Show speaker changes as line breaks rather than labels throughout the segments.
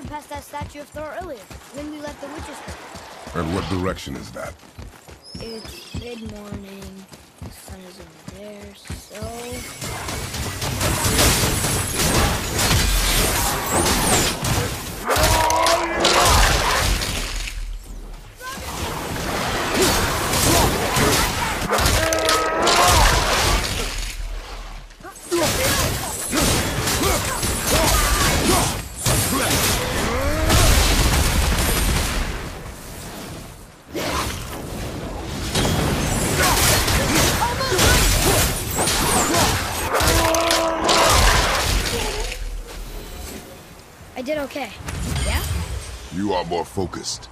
rode past that statue of Thor earlier, when we left the witch's hut.
And what direction is that?
It's mid-morning, the sun is over there, so... I did okay. Yeah?
You are more focused.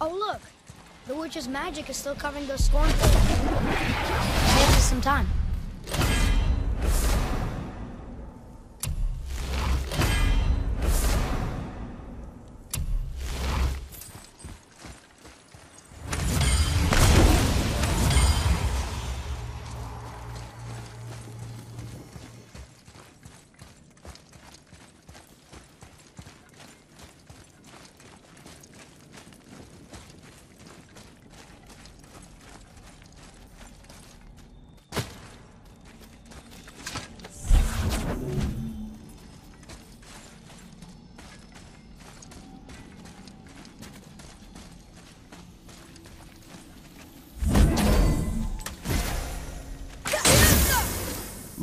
Oh look! The witch's magic is still covering those scornful. Saves some time.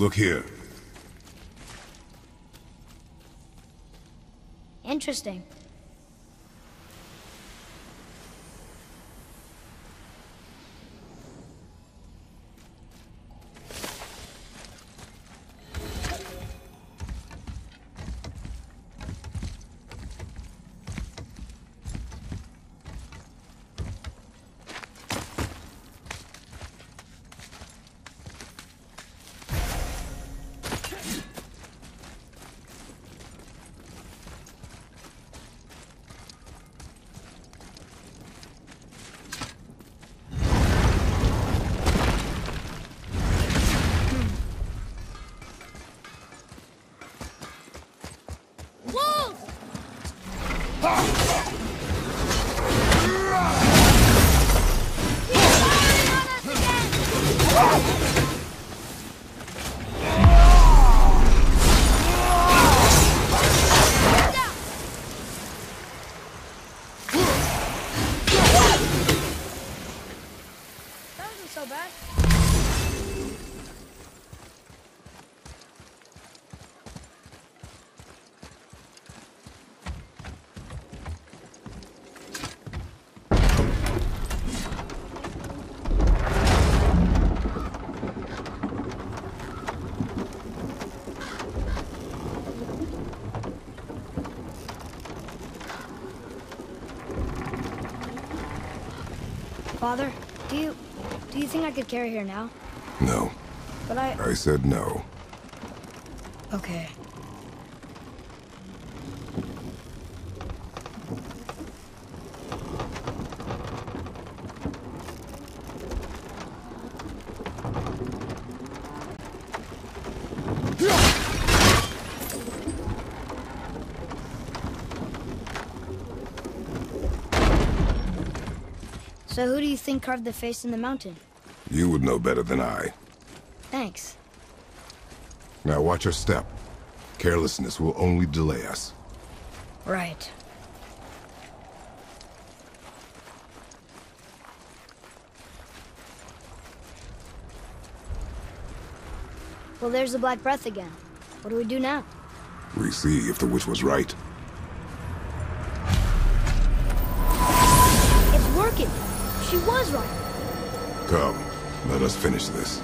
Look here.
Interesting. Father, do you do you think I could carry her now?
No.
But I
I said no.
Okay. So who do you think carved the face in the mountain?
You would know better than I.
Thanks.
Now watch your step. Carelessness will only delay us.
Right. Well, there's the Black Breath again. What do we do now?
We see if the witch was right. Come, let us finish this.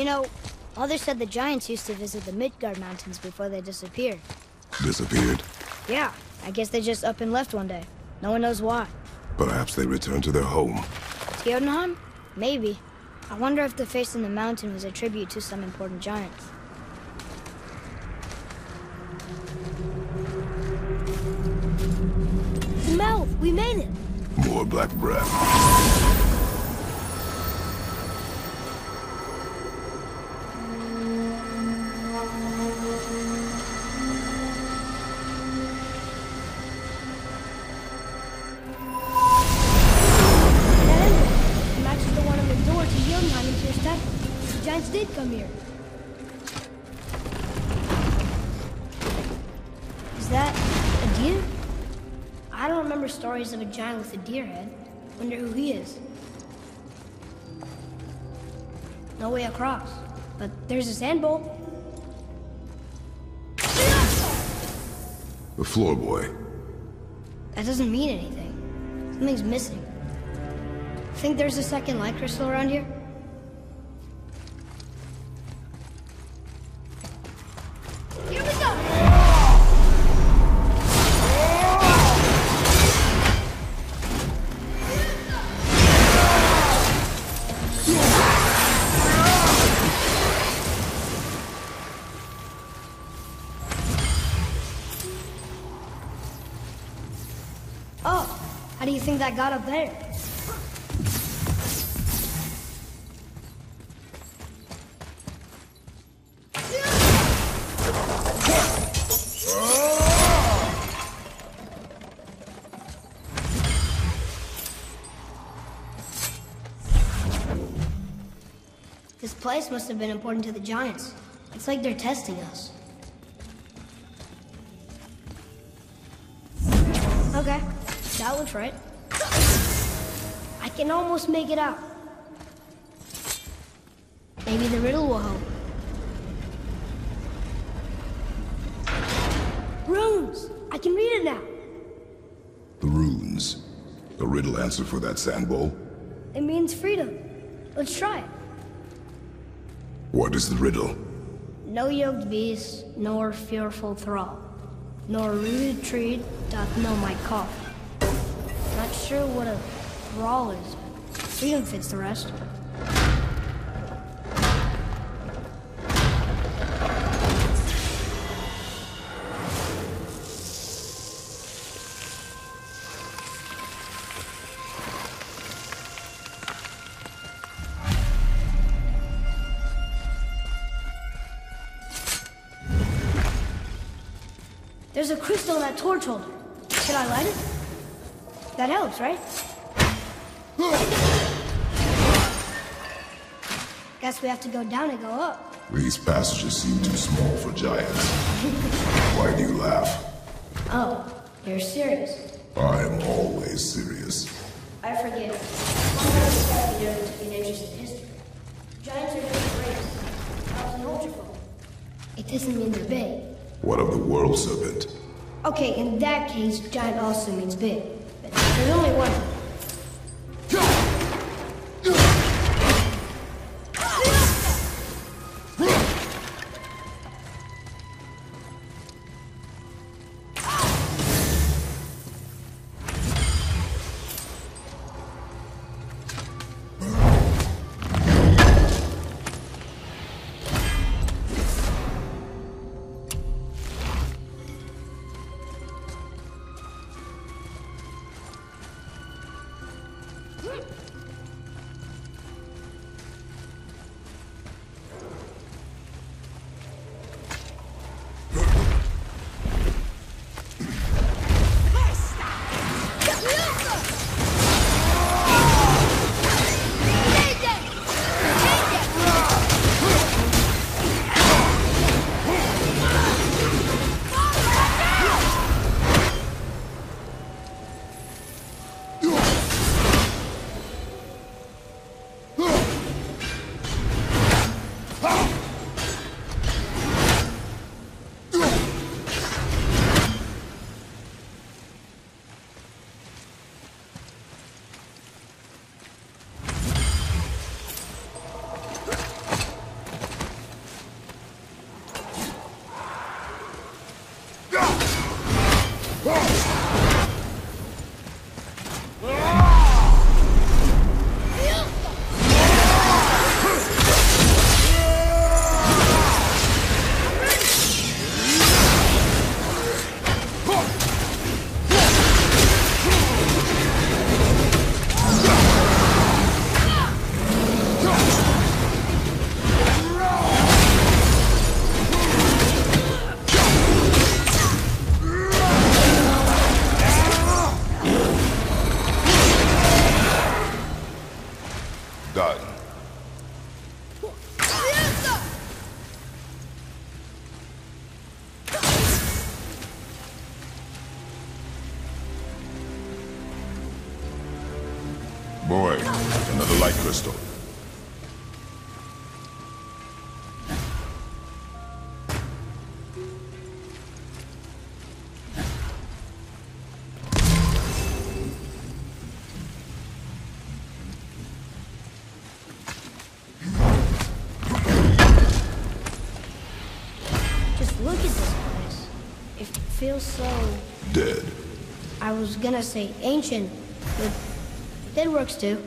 You know, Mother said the giants used to visit the Midgard Mountains before they disappeared.
Disappeared.
Yeah, I guess they just up and left one day. No one knows why.
Perhaps they returned to their home.
Jotunheim? Maybe. I wonder if the face in the mountain was a tribute to some important giants. The mouth! We made it!
More black breath.
That a deer? I don't remember stories of a giant with a deer head. Wonder who he is. No way across. But there's a sand bowl.
The floor boy.
That doesn't mean anything. Something's missing. Think there's a second light crystal around here? That got up there? This place must have been important to the Giants. It's like they're testing us. Okay, that looks right. I can almost make it out. Maybe the riddle will help. Runes! I can read it now.
The runes. The riddle answer for that sand bowl?
It means freedom. Let's try it.
What is the riddle?
No yoked beast, nor fearful thrall, nor rooted tree doth know my call. Not sure what a is. freedom fits the rest. There's a crystal in that torch holder. Should I light it? That helps, right? Guess we have to go down and go up.
These passages seem too small for giants. Why do you laugh?
Oh, you're serious.
I am always serious.
I forget. One of the took an interest in history. Giants are different race. I was an ultra It doesn't mean they're big.
What of the world serpent?
Okay, in that case, giant also means big. But there's only one. Go! So...
Dead.
I was gonna say ancient, but that works too.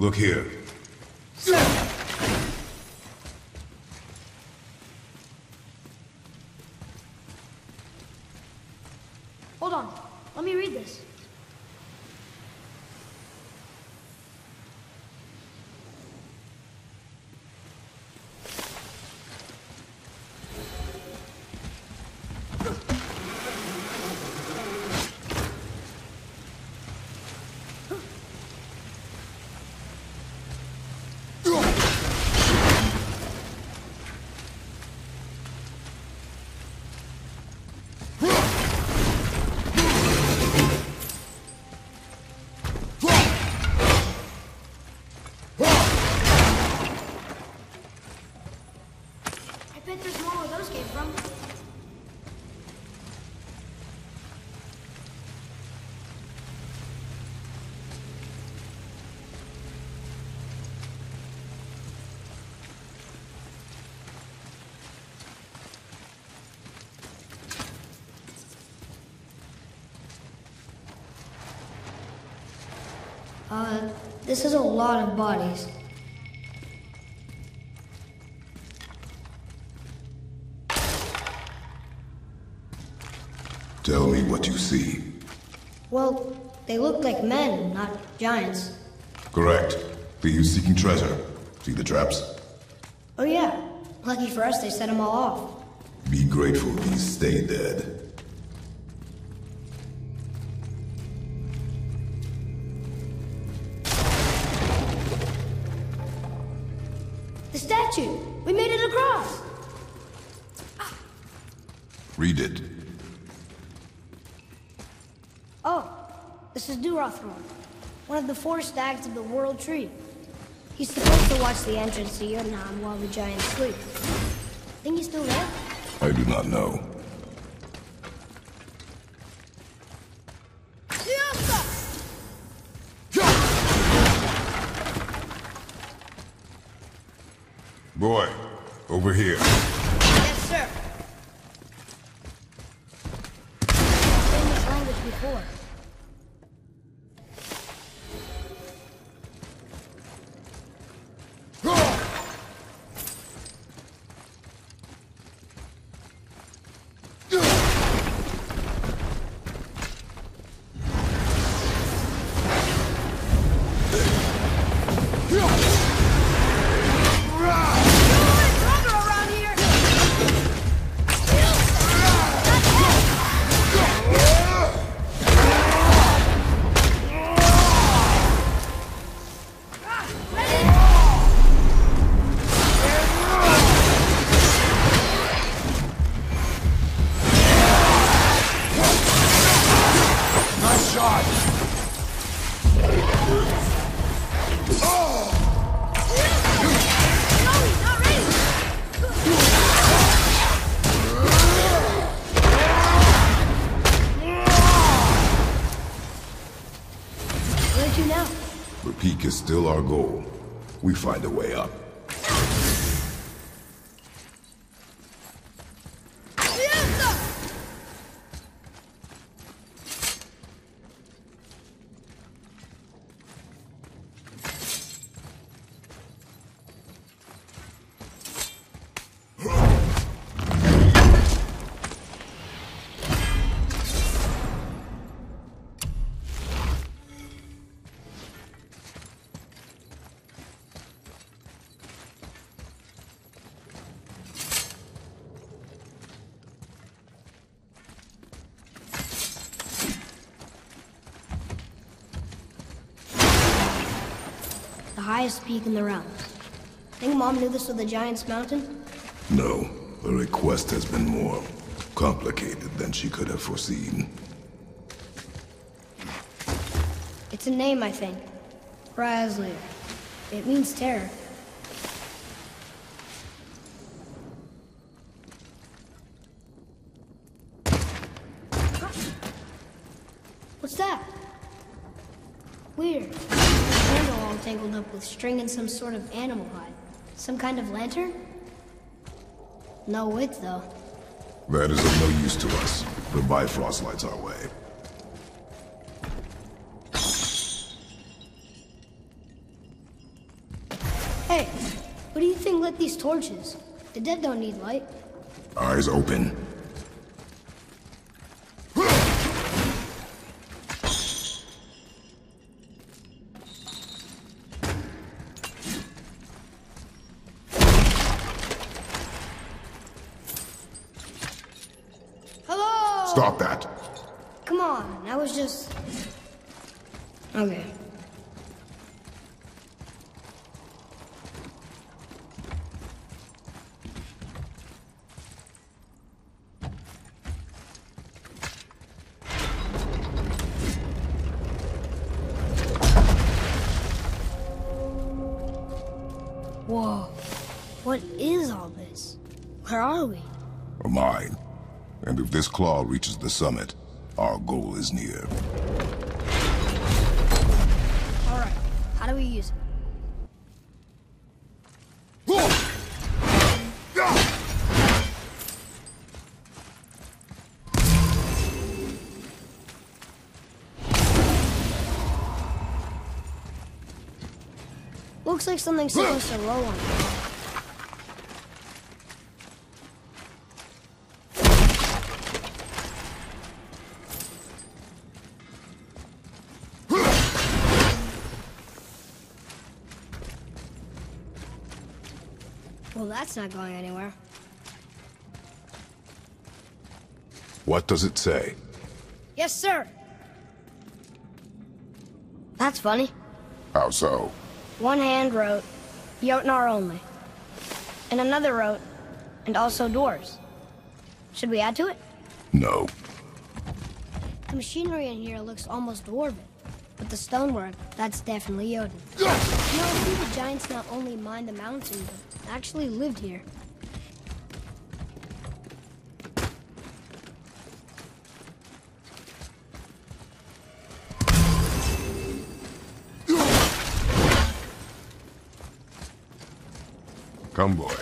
Look here.
Hold on. Let me read this. I bet there's more where those came from. Uh, this is a lot of bodies.
Tell me what you see.
Well, they look like men, not giants.
Correct. You seeking treasure? See the traps?
Oh yeah. Lucky for us, they set them all off.
Be grateful these stay dead. Read it.
Oh, this is Durathror, one of the four stags of the World Tree. He's supposed to watch the entrance to Jotunheim while the giants sleep. Think he's still there?
I do not know. Find a way up.
Highest peak in the realm. Think Mom knew this was the Giant's Mountain?
No, the request has been more complicated than she could have foreseen.
It's a name, I think. Razzler. It means terror. What's that? Weird. The handle all tangled up with string and some sort of animal hide. Some kind of lantern? No wick, though.
That is of no use to us. The Bifrost lights our way.
Hey, what do you think lit these torches? The dead don't need light.
Eyes open.
Okay. Whoa. What is all this? Where are we?
Mine. And if this claw reaches the summit, our goal is near.
Do we use it? Looks like something's supposed to roll on it. That's not going anywhere.
What does it say?
Yes, sir. That's funny.
How so?
One hand wrote, Jotnar only. And another wrote, and also doors. Should we add to it?
No.
The machinery in here looks almost dwarven. But the stonework, that's definitely Jotun. You know, I think the giants not only mined the mountain, but actually lived here.
Come, boy.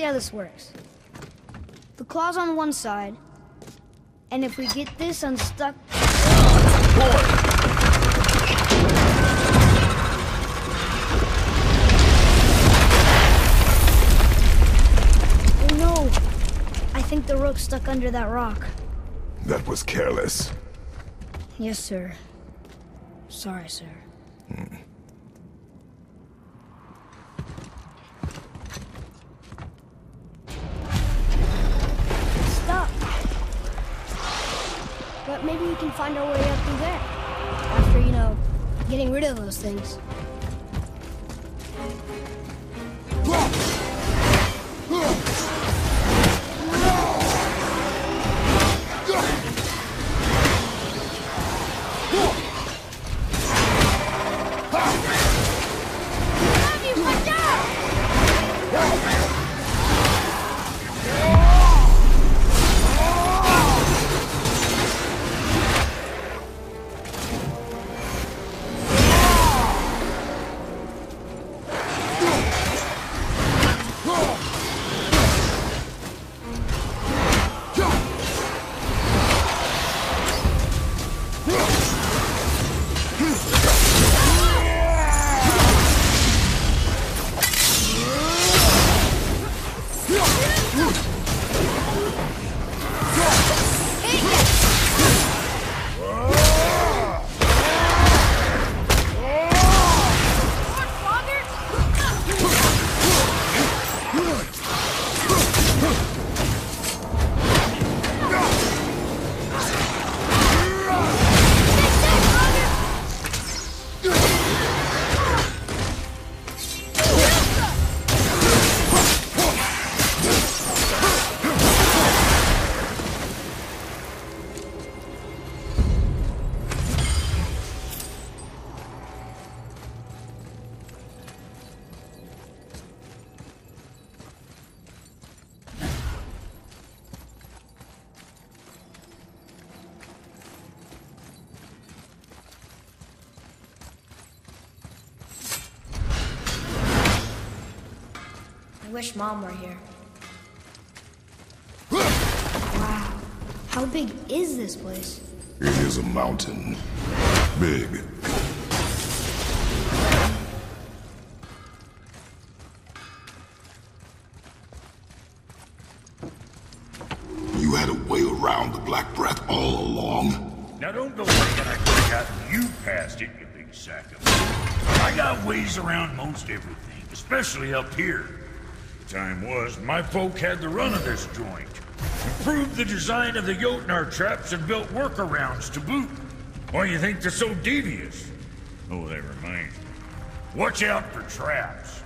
See how this works. The claw's on one side, and if we get this unstuck... Oh no! I think the rope's stuck under that rock.
That was careless.
Yes, sir. Sorry, sir. Stop. Find our way up through there. After, you know, getting rid of those things. Mom were here. Wow. How big is this place?
It is a mountain. Big. You had a way around the Black Breath all along?
Now don't go thinking I could have gotten you past it, you big sack of... I got ways around most everything, especially up here. Time was, my folk had the run of this joint. Improved the design of the Jotnar traps and built workarounds to boot. Why you think they're so devious? Oh, reminds me. Watch out for traps.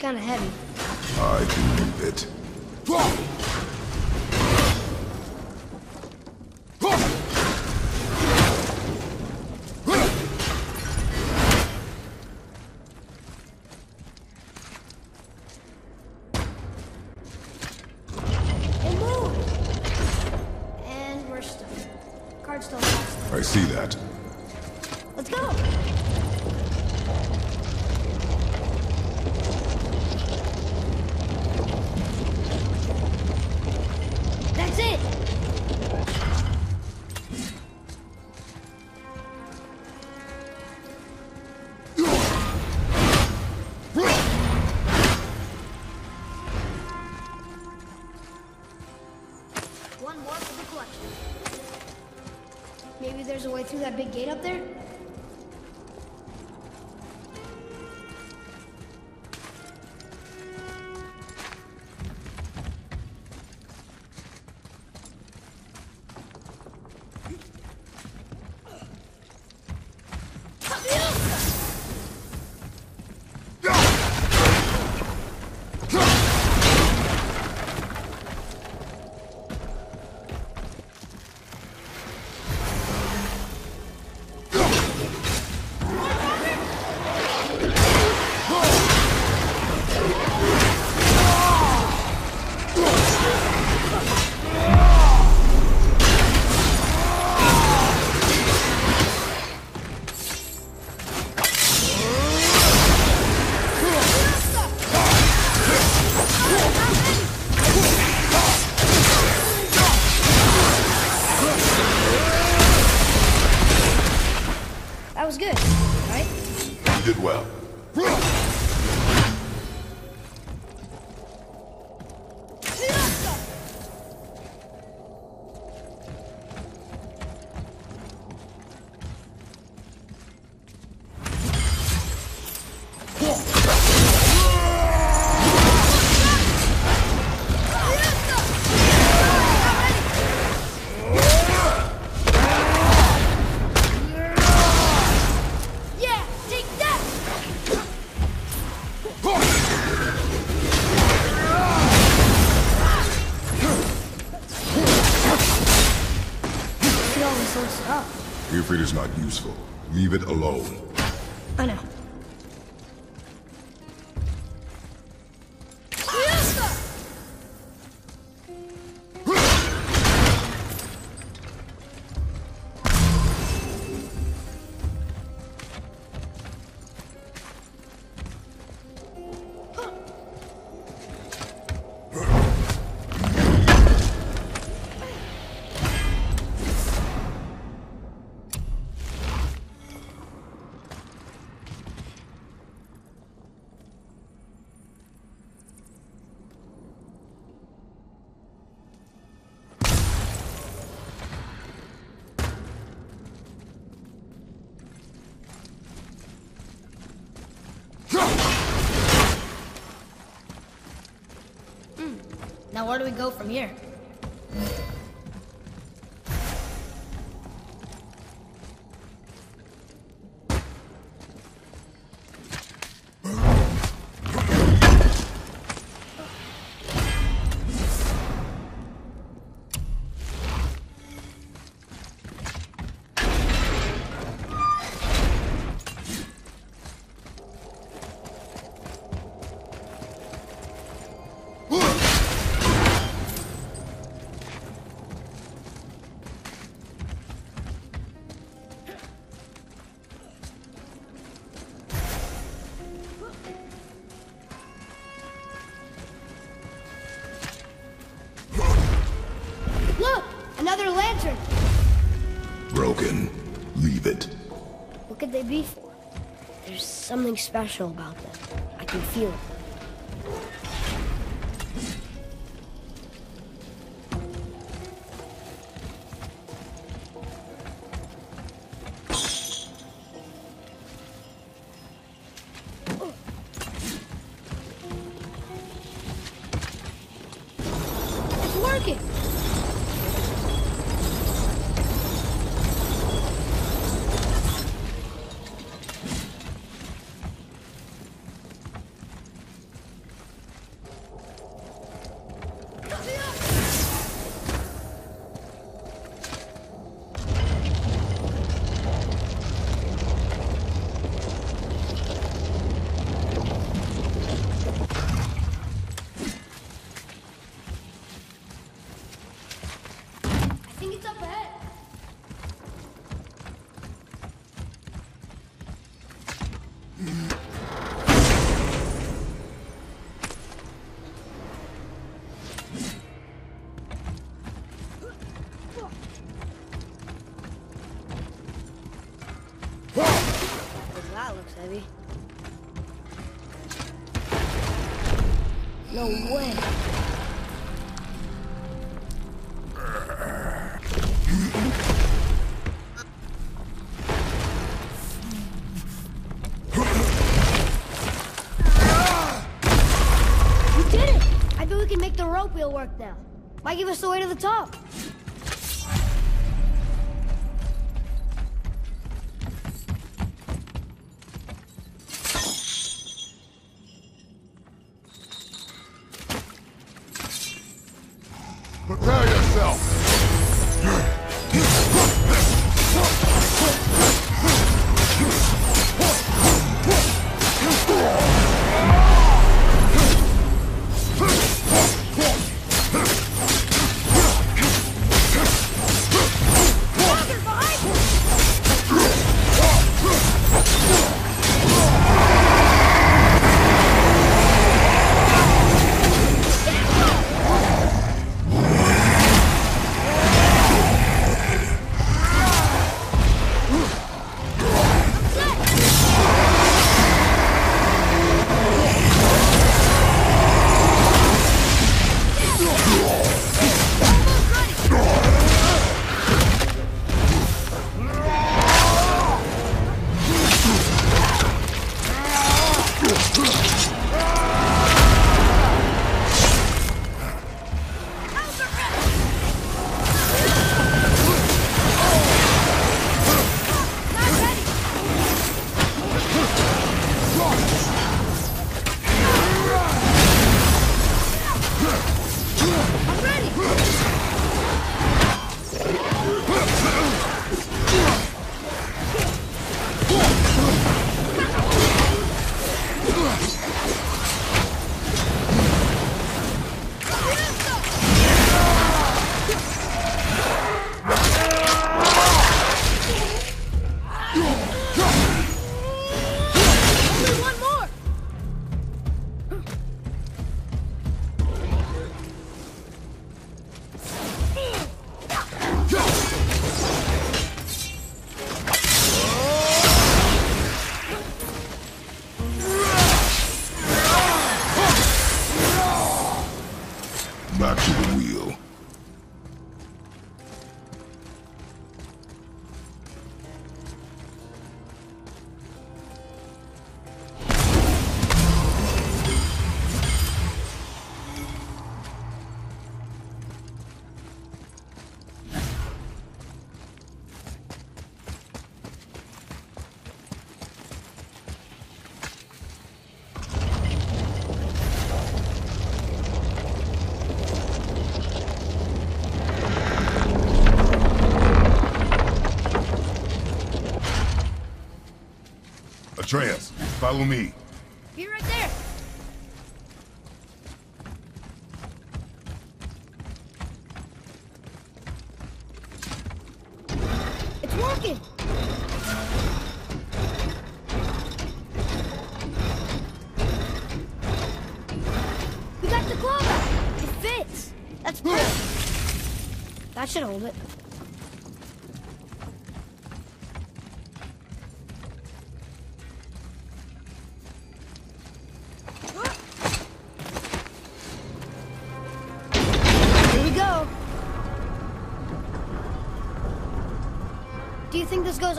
Kind of heavy.
I can move it.
It moved! And we're stuck. Card's still lost.
I see that.
Let's go!
Useful, leave it alone.
Where do we go from here? Something special about them. I can feel it. We can make the rope wheel work now. Might give us the way to the top.
Atreus, follow me.
Be right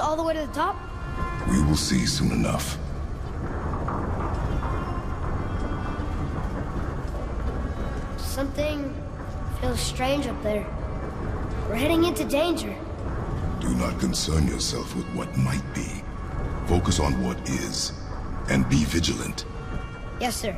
all the way to the top?
We will see soon enough.
Something feels strange up there. We're heading into danger.
Do not concern yourself with what might be. Focus on what is. And be vigilant.
Yes, sir.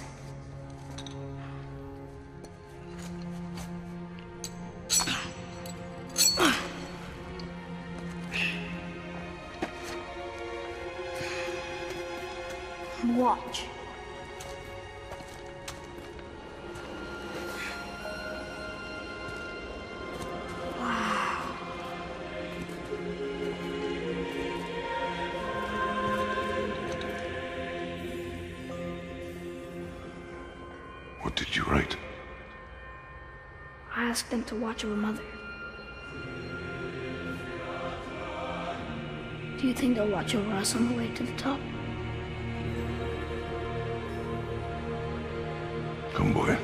To watch over Mother. Do you think they'll watch over us on the way to the top?
Come, boy.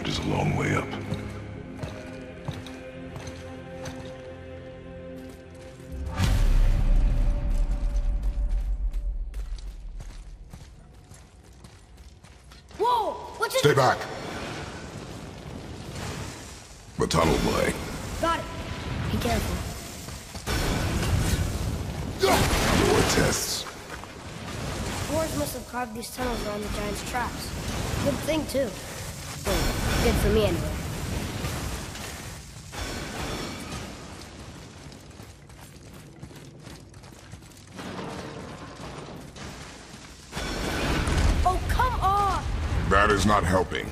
It is a long way up. The tunnel, boy.
Got it. Be careful.
Your tests.
Boars must have carved these tunnels around the giant's traps. Good thing, too. Well, good for me, anyway. Oh, come on!
That is not helping.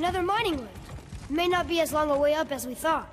Another mining lift. It may not be as long a way up as we thought.